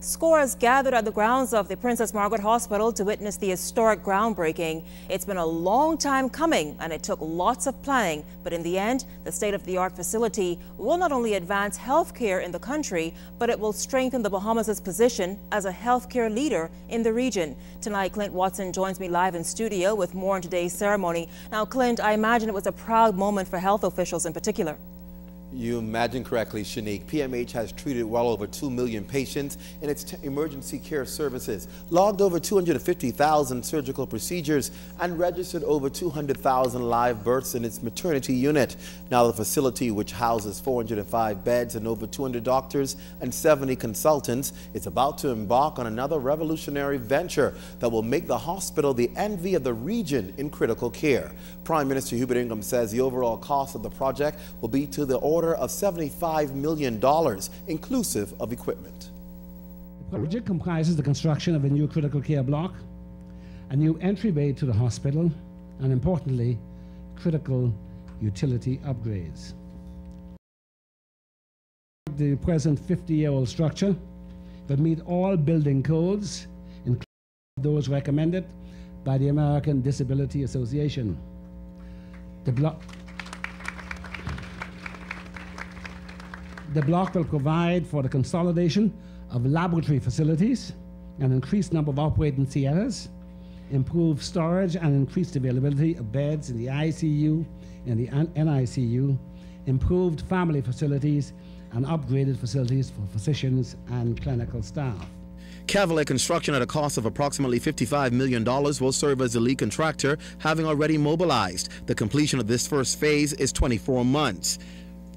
Scores gathered at the grounds of the Princess Margaret Hospital to witness the historic groundbreaking. It's been a long time coming and it took lots of planning, but in the end, the state-of-the-art facility will not only advance healthcare in the country, but it will strengthen the Bahamas' position as a healthcare leader in the region. Tonight, Clint Watson joins me live in studio with more on today's ceremony. Now, Clint, I imagine it was a proud moment for health officials in particular. You imagine correctly, Shanique. PMH has treated well over 2 million patients in its emergency care services, logged over 250,000 surgical procedures, and registered over 200,000 live births in its maternity unit. Now, the facility, which houses 405 beds and over 200 doctors and 70 consultants, is about to embark on another revolutionary venture that will make the hospital the envy of the region in critical care. Prime Minister Hubert Ingraham says the overall cost of the project will be to the order order of $75 million, inclusive of equipment. The project comprises the construction of a new critical care block, a new entryway to the hospital, and importantly, critical utility upgrades. The present 50-year-old structure that meet all building codes, including those recommended by the American Disability Association. The block The block will provide for the consolidation of laboratory facilities, an increased number of operating theaters, improved storage and increased availability of beds in the ICU and the NICU, improved family facilities, and upgraded facilities for physicians and clinical staff. Cavalier Construction, at a cost of approximately $55 million, will serve as the lead contractor, having already mobilized. The completion of this first phase is 24 months.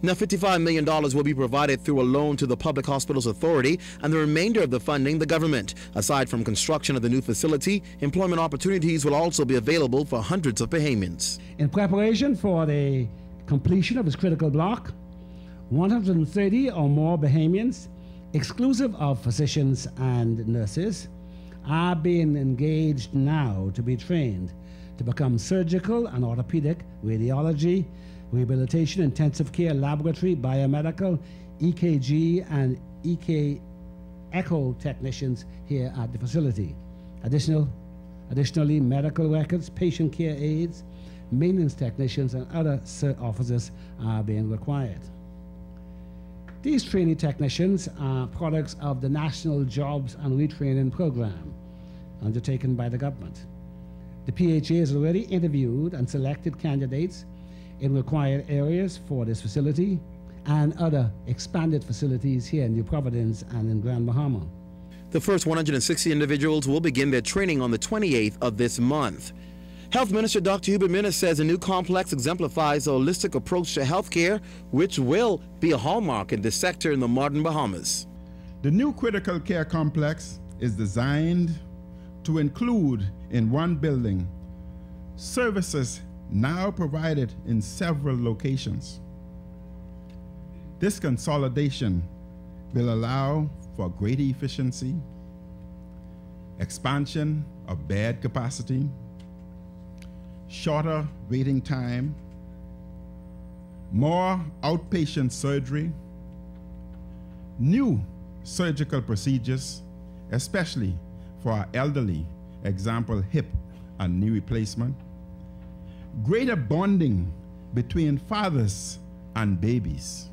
Now, $55 million will be provided through a loan to the Public Hospitals Authority and the remainder of the funding the government. Aside from construction of the new facility, employment opportunities will also be available for hundreds of Bahamians. In preparation for the completion of this critical block, 130 or more Bahamians, exclusive of physicians and nurses, are being engaged now to be trained to become surgical and orthopedic, radiology, rehabilitation, intensive care, laboratory, biomedical, EKG, and EK echo technicians here at the facility. Additional, additionally, medical records, patient care aides, maintenance technicians, and other officers are being required. These trainee technicians are products of the National Jobs and Retraining Program undertaken by the government. The PHA has already interviewed and selected candidates in required areas for this facility and other expanded facilities here in New Providence and in Grand Bahama. The first 160 individuals will begin their training on the 28th of this month. Health Minister Dr. Hubert Minnis says the new complex exemplifies a holistic approach to healthcare, which will be a hallmark in this sector in the modern Bahamas. The new critical care complex is designed to include in one building services now provided in several locations. This consolidation will allow for greater efficiency, expansion of bed capacity, shorter waiting time, more outpatient surgery, new surgical procedures, especially for our elderly, example hip and knee replacement, greater bonding between fathers and babies,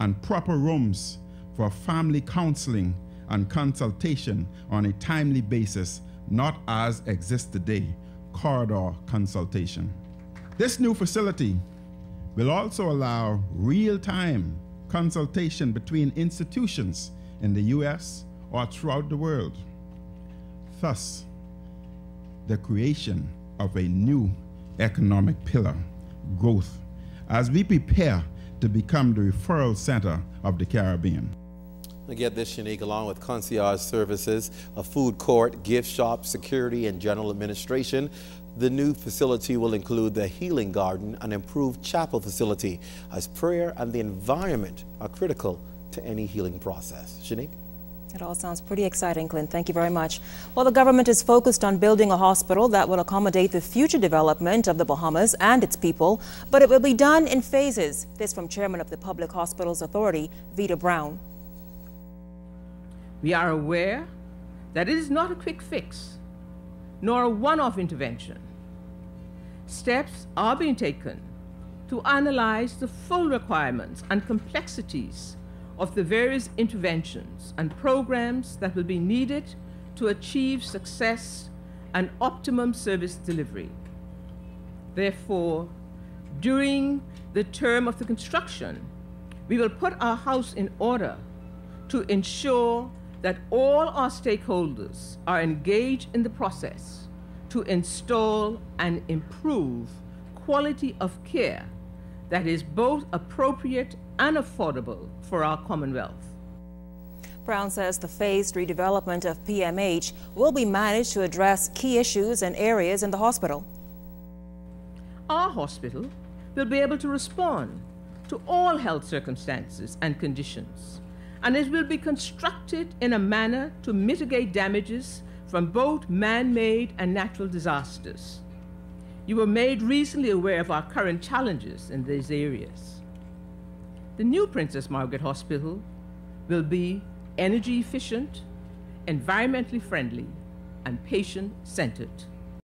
and proper rooms for family counseling and consultation on a timely basis, not as exists today, corridor consultation. This new facility will also allow real-time consultation between institutions in the U.S. or throughout the world. Thus, the creation of a new economic pillar, growth, as we prepare to become the referral center of the Caribbean. I get this, Shanique, along with concierge services, a food court, gift shop, security, and general administration. The new facility will include the healing garden and improved chapel facility, as prayer and the environment are critical to any healing process. Shanique? It all sounds pretty exciting, Clint. Thank you very much. Well, the government is focused on building a hospital that will accommodate the future development of the Bahamas and its people, but it will be done in phases. This from Chairman of the Public Hospitals Authority, Vita Brown. We are aware that it is not a quick fix, nor a one off intervention. Steps are being taken to analyze the full requirements and complexities of the various interventions and programs that will be needed to achieve success and optimum service delivery. Therefore, during the term of the construction, we will put our house in order to ensure that all our stakeholders are engaged in the process to install and improve quality of care that is both appropriate and affordable for our Commonwealth. Brown says the phased redevelopment of PMH will be managed to address key issues and areas in the hospital. Our hospital will be able to respond to all health circumstances and conditions, and it will be constructed in a manner to mitigate damages from both man made and natural disasters. You were made recently aware of our current challenges in these areas. The new Princess Margaret Hospital will be energy efficient, environmentally friendly, and patient centered.